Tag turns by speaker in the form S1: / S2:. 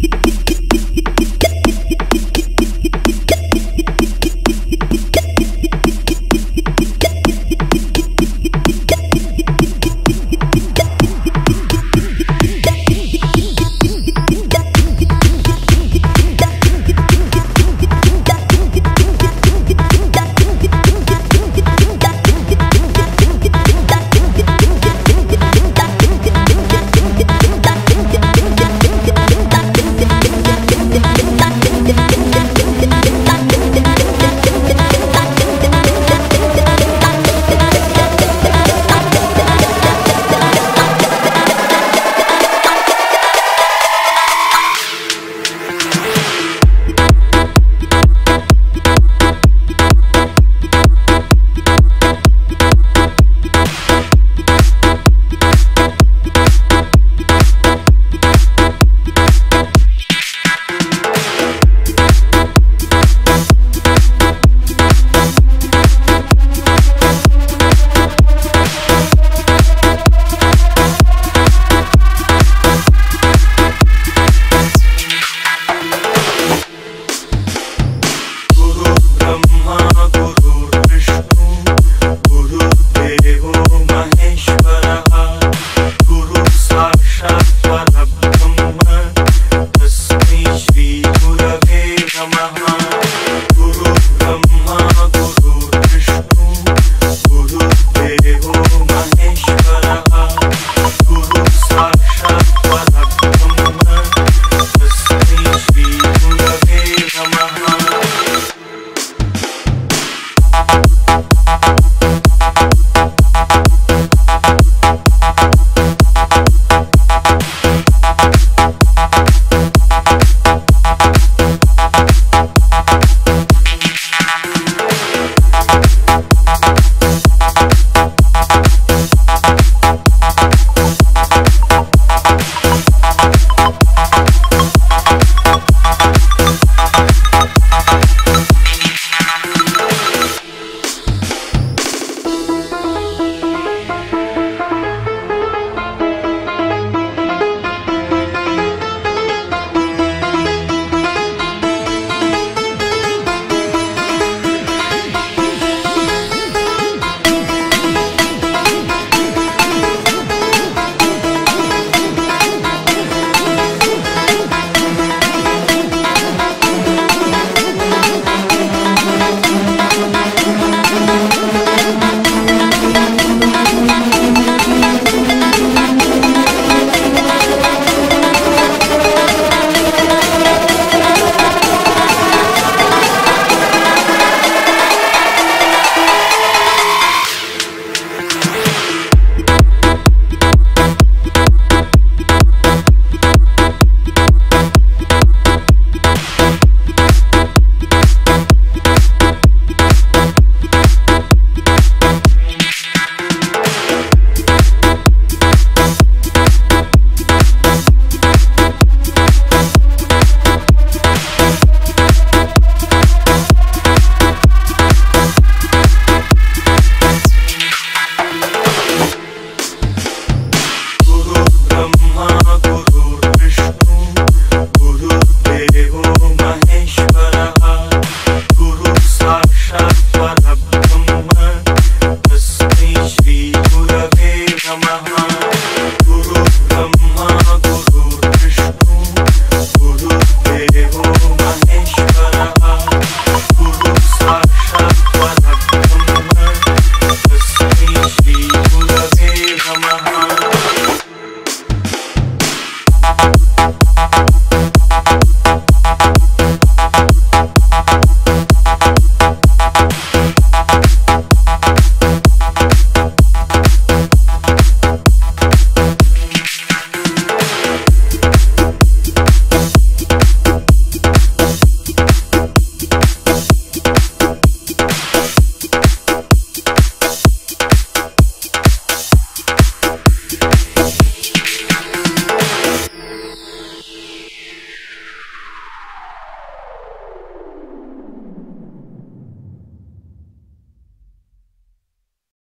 S1: Hehehehe
S2: Thank you.